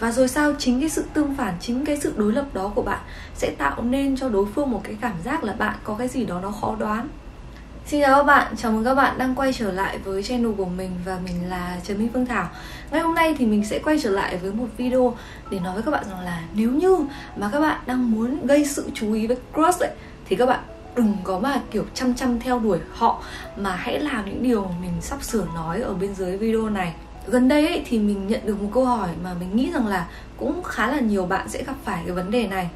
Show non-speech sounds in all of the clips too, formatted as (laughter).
và rồi sao chính cái sự tương phản chính cái sự đối lập đó của bạn sẽ tạo nên cho đối phương một cái cảm giác là bạn có cái gì đó nó khó đoán? Xin chào các bạn, chào mừng các bạn đang quay trở lại với channel của mình và mình là Trần Minh Phương Thảo. Ngày hôm nay thì mình sẽ quay trở lại với một video để nói với các bạn rằng là nếu như mà các bạn đang muốn gây sự chú ý với crush ấy thì các bạn đừng có mà kiểu chăm chăm theo đuổi họ mà hãy làm những điều mình sắp sửa nói ở bên dưới video này gần đây ấy, thì mình nhận được một câu hỏi mà mình nghĩ rằng là cũng khá là nhiều bạn sẽ gặp phải cái vấn đề này.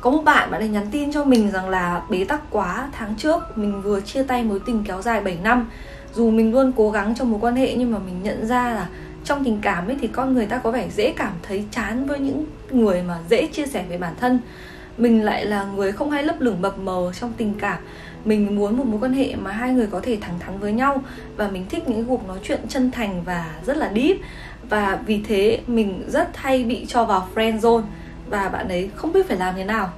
Có một bạn bạn ấy nhắn tin cho mình rằng là bế tắc quá tháng trước mình vừa chia tay mối tình kéo dài 7 năm. Dù mình luôn cố gắng trong mối quan hệ nhưng mà mình nhận ra là trong tình cảm ấy thì con người ta có vẻ dễ cảm thấy chán với những người mà dễ chia sẻ về bản thân. Mình lại là người không hay lấp lửng mập mờ trong tình cảm mình muốn một mối quan hệ mà hai người có thể thẳng thắn với nhau và mình thích những cuộc nói chuyện chân thành và rất là deep. Và vì thế mình rất hay bị cho vào friend zone và bạn ấy không biết phải làm thế nào.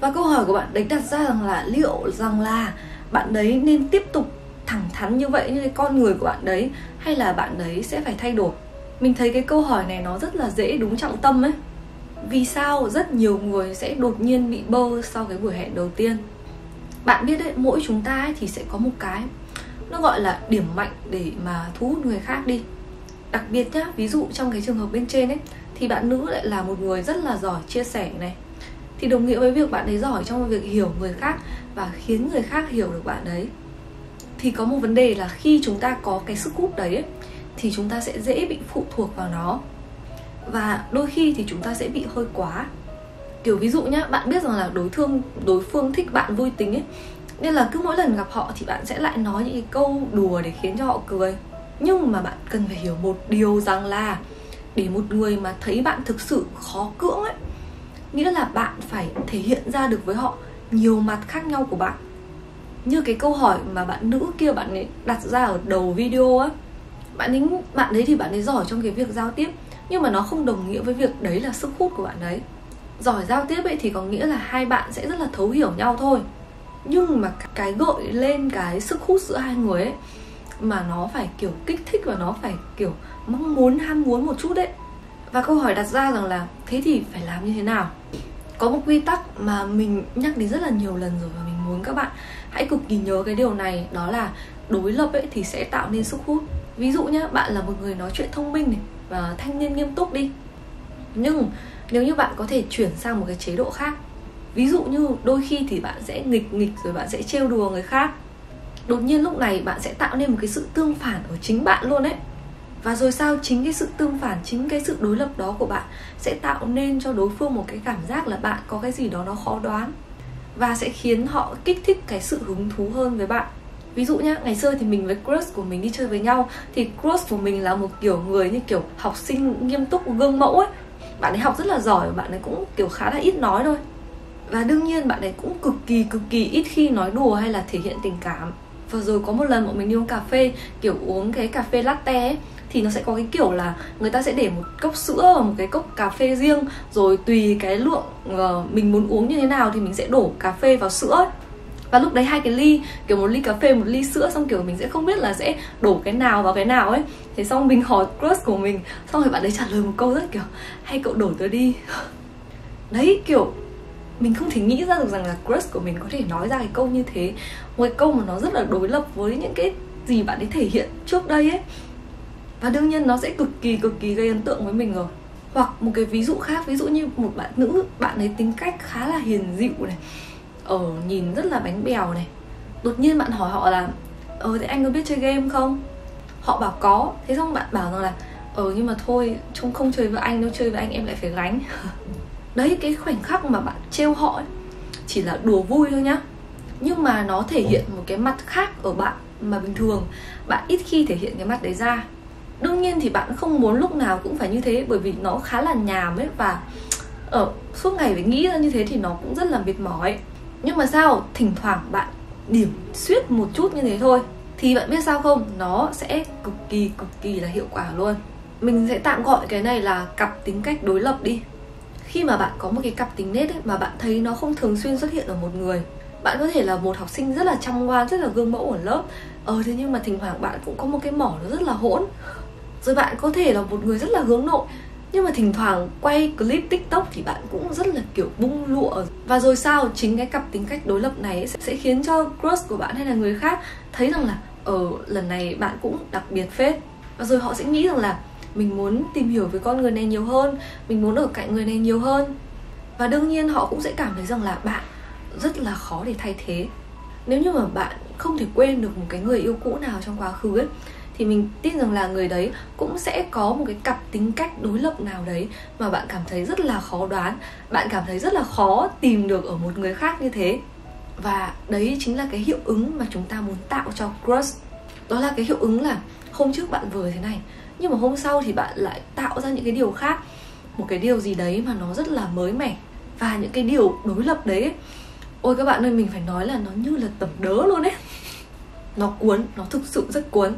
Và câu hỏi của bạn đấy đặt ra rằng là liệu rằng là bạn đấy nên tiếp tục thẳng thắn như vậy như cái con người của bạn đấy hay là bạn đấy sẽ phải thay đổi? Mình thấy cái câu hỏi này nó rất là dễ đúng trọng tâm ấy. Vì sao rất nhiều người sẽ đột nhiên bị bơ sau cái buổi hẹn đầu tiên? Bạn biết đấy mỗi chúng ta ấy thì sẽ có một cái nó gọi là điểm mạnh để mà thu hút người khác đi. Đặc biệt nhá ví dụ trong cái trường hợp bên trên ấy thì bạn nữ lại là một người rất là giỏi chia sẻ này. Thì đồng nghĩa với việc bạn ấy giỏi trong việc hiểu người khác và khiến người khác hiểu được bạn ấy. Thì có một vấn đề là khi chúng ta có cái sức hút đấy ấy, thì chúng ta sẽ dễ bị phụ thuộc vào nó. Và đôi khi thì chúng ta sẽ bị hơi quá kiểu ví dụ nhá, bạn biết rằng là đối thương, đối phương thích bạn vui tính ấy, nên là cứ mỗi lần gặp họ thì bạn sẽ lại nói những cái câu đùa để khiến cho họ cười. Nhưng mà bạn cần phải hiểu một điều rằng là để một người mà thấy bạn thực sự khó cưỡng ấy, nghĩa là bạn phải thể hiện ra được với họ nhiều mặt khác nhau của bạn. Như cái câu hỏi mà bạn nữ kia bạn ấy đặt ra ở đầu video á, bạn ấy bạn ấy thì bạn ấy giỏi trong cái việc giao tiếp, nhưng mà nó không đồng nghĩa với việc đấy là sức hút của bạn ấy giỏi giao tiếp ấy thì có nghĩa là hai bạn sẽ rất là thấu hiểu nhau thôi. Nhưng mà cái gợi lên cái sức hút giữa hai người ấy, mà nó phải kiểu kích thích và nó phải kiểu mong muốn, ham muốn một chút đấy và câu hỏi đặt ra rằng là, thế thì phải làm như thế nào? Có một quy tắc mà mình nhắc đến rất là nhiều lần rồi và mình muốn các bạn hãy cực kỳ nhớ cái điều này, đó là đối lập ấy thì sẽ tạo nên sức hút. Ví dụ nhé bạn là một người nói chuyện thông minh này và thanh niên nghiêm túc đi. Nhưng nếu như bạn có thể chuyển sang một cái chế độ khác, ví dụ như đôi khi thì bạn sẽ nghịch nghịch rồi bạn sẽ trêu đùa người khác, đột nhiên lúc này bạn sẽ tạo nên một cái sự tương phản ở chính bạn luôn ấy. Và rồi sao? Chính cái sự tương phản, chính cái sự đối lập đó của bạn sẽ tạo nên cho đối phương một cái cảm giác là bạn có cái gì đó nó khó đoán và sẽ khiến họ kích thích cái sự hứng thú hơn với bạn. Ví dụ nhá, ngày xưa thì mình với crush của mình đi chơi với nhau thì crush của mình là một kiểu người như kiểu học sinh nghiêm túc gương mẫu ấy bạn ấy học rất là giỏi và bạn ấy cũng kiểu khá là ít nói thôi. Và đương nhiên bạn ấy cũng cực kỳ cực kỳ ít khi nói đùa hay là thể hiện tình cảm. Và rồi có một lần bọn mình đi uống cà phê kiểu uống cái cà phê latte ấy, thì nó sẽ có cái kiểu là người ta sẽ để một cốc sữa và một cái cốc cà phê riêng rồi tùy cái lượng uh, mình muốn uống như thế nào thì mình sẽ đổ cà phê vào sữa ấy và lúc đấy hai cái ly, kiểu một ly cà phê, một ly sữa, xong kiểu mình sẽ không biết là sẽ đổ cái nào vào cái nào ấy. Thế xong mình hỏi crush của mình, xong rồi bạn ấy trả lời một câu rất kiểu, hay cậu đổ tớ đi. (laughs) Đấy, kiểu, mình không thể nghĩ ra được rằng là crush của mình có thể nói ra cái câu như thế. Một cái câu mà nó rất là đối lập với những cái gì bạn ấy thể hiện trước đây ấy. Và đương nhiên nó sẽ cực kỳ cực kỳ gây ấn tượng với mình rồi. Hoặc một cái ví dụ khác, ví dụ như một bạn nữ, bạn ấy tính cách khá là hiền dịu này ờ, nhìn rất là bánh bèo này. Đột nhiên bạn hỏi họ là ờ thế anh có biết chơi game không? Họ bảo có. Thế xong bạn bảo rằng là ờ nhưng mà thôi trông không chơi với anh đâu chơi với anh em lại phải gánh. (laughs) Đấy cái khoảnh khắc mà bạn trêu họ ấy, chỉ là đùa vui thôi nhá. Nhưng mà nó thể hiện một cái mặt khác ở bạn mà bình thường bạn ít khi thể hiện cái mặt đấy ra. Đương nhiên thì bạn không muốn lúc nào cũng phải như thế bởi vì nó khá là nhàm ấy và ở suốt ngày phải nghĩ ra như thế thì nó cũng rất là mệt mỏi nhưng mà sao? Thỉnh thoảng bạn điểm suýt một chút như thế thôi. Thì bạn biết sao không? Nó sẽ cực kỳ cực kỳ là hiệu quả luôn. Mình sẽ tạm gọi cái này là cặp tính cách đối lập đi. Khi mà bạn có một cái cặp tính nết ấy, mà bạn thấy nó không thường xuyên xuất hiện ở một người bạn có thể là một học sinh rất là chăm ngoan rất là gương mẫu ở lớp. Ờ thế nhưng mà thỉnh thoảng bạn cũng có một cái mỏ nó rất là hỗn. Rồi bạn có thể là một người rất là hướng nội nhưng mà thỉnh thoảng quay clip tiktok thì bạn cũng rất là kiểu bung lụa. Và rồi sao? Chính cái cặp tính cách đối lập này sẽ khiến cho crush của bạn hay là người khác thấy rằng là ở ờ, lần này bạn cũng đặc biệt phết. Và rồi họ sẽ nghĩ rằng là mình muốn tìm hiểu về con người này nhiều hơn mình muốn ở cạnh người này nhiều hơn. Và đương nhiên họ cũng sẽ cảm thấy rằng là bạn rất là khó để thay thế. Nếu như mà bạn không thể quên được một cái người yêu cũ nào trong quá khứ ấy thì mình tin rằng là người đấy cũng sẽ có một cái cặp tính cách đối lập nào đấy mà bạn cảm thấy rất là khó đoán, bạn cảm thấy rất là khó tìm được ở một người khác như thế. Và đấy chính là cái hiệu ứng mà chúng ta muốn tạo cho crush. Đó là cái hiệu ứng là, hôm trước bạn vừa thế này, nhưng mà hôm sau thì bạn lại tạo ra những cái điều khác, một cái điều gì đấy mà nó rất là mới mẻ. Và những cái điều đối lập đấy ôi các bạn ơi, mình phải nói là nó như là tầm đớ luôn ấy. (laughs) Nó cuốn, nó thực sự rất cuốn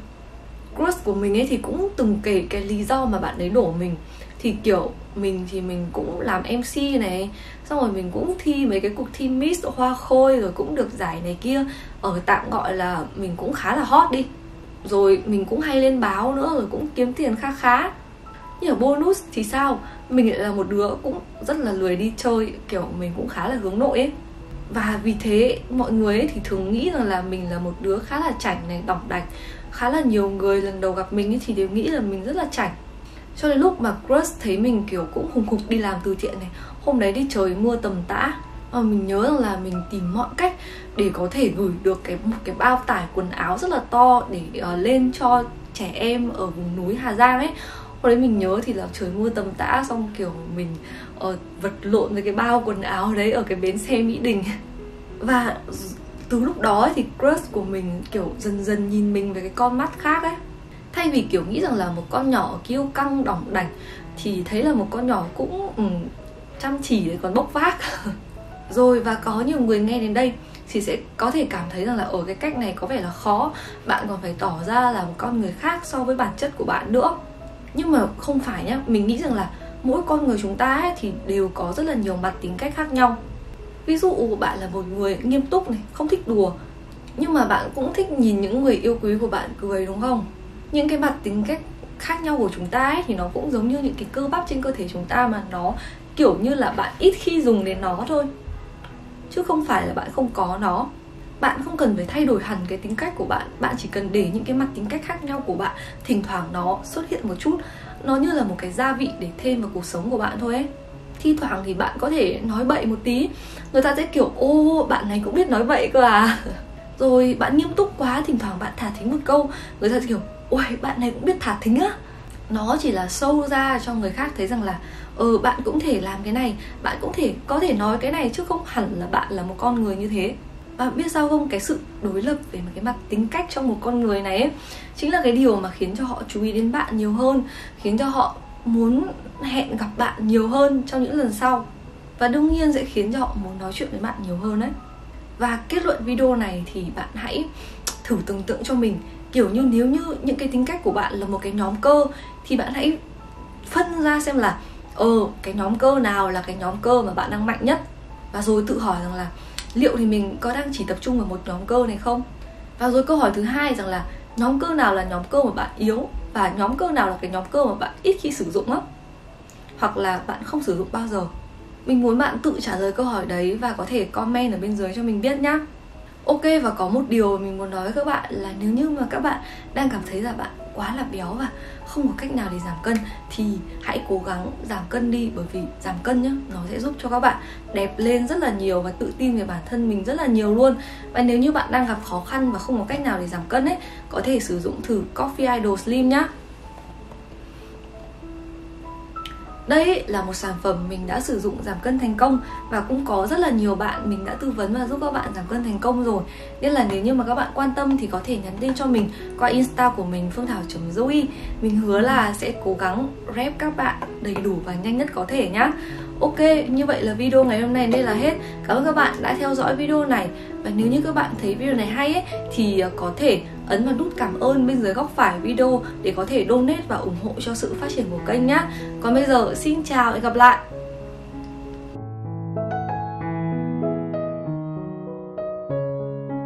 crush của mình ấy thì cũng từng kể cái lý do mà bạn ấy đổ mình. Thì, kiểu, mình thì mình cũng làm MC này, xong rồi mình cũng thi mấy cái cuộc thi Miss Hoa Khôi rồi cũng được giải này kia. Ở tạm gọi là mình cũng khá là hot đi. Rồi mình cũng hay lên báo nữa, rồi cũng kiếm tiền kha khá. Nhưng ở bonus thì sao? Mình lại là một đứa cũng rất là lười đi chơi, kiểu, mình cũng khá là hướng nội ấy. Và vì thế, mọi người ấy thì thường nghĩ rằng là mình là một đứa khá là chảnh này đỏng đạch khá là nhiều người lần đầu gặp mình ấy thì đều nghĩ là mình rất là chảnh. Cho đến lúc mà crush thấy mình kiểu cũng hùng hục đi làm từ thiện này hôm đấy đi trời mưa tầm tã và mình nhớ rằng là mình tìm mọi cách để có thể gửi được cái một cái bao tải quần áo rất là to để uh, lên cho trẻ em ở vùng núi Hà Giang ấy. Hôm đấy mình nhớ thì là trời mưa tầm tã xong kiểu mình uh, vật lộn với cái bao quần áo đấy ở cái bến xe Mỹ Đình. (laughs) Và từ lúc đó thì crush của mình kiểu dần dần nhìn mình với cái con mắt khác ấy. Thay vì kiểu nghĩ rằng là một con nhỏ kiêu căng đỏng đảnh thì thấy là một con nhỏ cũng um, chăm chỉ để còn bốc vác. (laughs) Rồi và có nhiều người nghe đến đây thì sẽ có thể cảm thấy rằng là ở cái cách này có vẻ là khó. Bạn còn phải tỏ ra là một con người khác so với bản chất của bạn nữa. Nhưng mà không phải nhá mình nghĩ rằng là mỗi con người chúng ta ấy, thì đều có rất là nhiều mặt tính cách khác nhau ví dụ bạn là một người nghiêm túc này không thích đùa nhưng mà bạn cũng thích nhìn những người yêu quý của bạn cười đúng không? Những cái mặt tính cách khác nhau của chúng ta ấy, thì nó cũng giống như những cái cơ bắp trên cơ thể chúng ta mà nó kiểu như là bạn ít khi dùng đến nó thôi chứ không phải là bạn không có nó. Bạn không cần phải thay đổi hẳn cái tính cách của bạn bạn chỉ cần để những cái mặt tính cách khác nhau của bạn thỉnh thoảng nó xuất hiện một chút. Nó như là một cái gia vị để thêm vào cuộc sống của bạn thôi ấy thi thoảng thì bạn có thể nói bậy một tí. Người ta sẽ kiểu ô bạn này cũng biết nói bậy cơ à? (laughs) Rồi bạn nghiêm túc quá thỉnh thoảng bạn thả thính một câu người ta kiểu ôi bạn này cũng biết thả thính á. Nó chỉ là sâu ra cho người khác thấy rằng là ừ bạn cũng thể làm cái này bạn cũng thể có thể nói cái này chứ không hẳn là bạn là một con người như thế. Và biết sao không? Cái sự đối lập về một cái mặt tính cách trong một con người này ấy, chính là cái điều mà khiến cho họ chú ý đến bạn nhiều hơn khiến cho họ muốn hẹn gặp bạn nhiều hơn trong những lần sau. Và đương nhiên sẽ khiến cho họ muốn nói chuyện với bạn nhiều hơn đấy. Và kết luận video này thì bạn hãy thử tưởng tượng cho mình. Kiểu như nếu như những cái tính cách của bạn là một cái nhóm cơ, thì bạn hãy phân ra xem là ờ cái nhóm cơ nào là cái nhóm cơ mà bạn đang mạnh nhất. Và rồi tự hỏi rằng là, liệu thì mình có đang chỉ tập trung vào một nhóm cơ này không? Và rồi câu hỏi thứ hai rằng là, nhóm cơ nào là nhóm cơ mà bạn yếu? Và nhóm cơ nào là cái nhóm cơ mà bạn ít khi sử dụng lắm hoặc là bạn không sử dụng bao giờ? Mình muốn bạn tự trả lời câu hỏi đấy và có thể comment ở bên dưới cho mình biết nhá ok, và có một điều mình muốn nói với các bạn là nếu như mà các bạn đang cảm thấy là bạn quá là béo và không có cách nào để giảm cân, thì hãy cố gắng giảm cân đi, bởi vì giảm cân nhá, nó sẽ giúp cho các bạn đẹp lên rất là nhiều và tự tin về bản thân mình rất là nhiều luôn. Và nếu như bạn đang gặp khó khăn và không có cách nào để giảm cân ấy, có thể sử dụng thử Coffee Idol Slim nhá. Đây là một sản phẩm mình đã sử dụng giảm cân thành công và cũng có rất là nhiều bạn mình đã tư vấn và giúp các bạn giảm cân thành công rồi. Nên là nếu như mà các bạn quan tâm thì có thể nhắn tin cho mình qua insta của mình phương thảo zoe mình hứa là sẽ cố gắng rep các bạn đầy đủ và nhanh nhất có thể nhá. Ok, như vậy là video ngày hôm nay đây là hết. Cảm ơn các bạn đã theo dõi video này. Và nếu như các bạn thấy video này hay ấy Thì ờ, có thể ấn vào nút cảm ơn bên dưới góc phải video Để có thể donate và ủng hộ cho sự phát triển của kênh nhé. Còn bây giờ, xin chào và gặp lại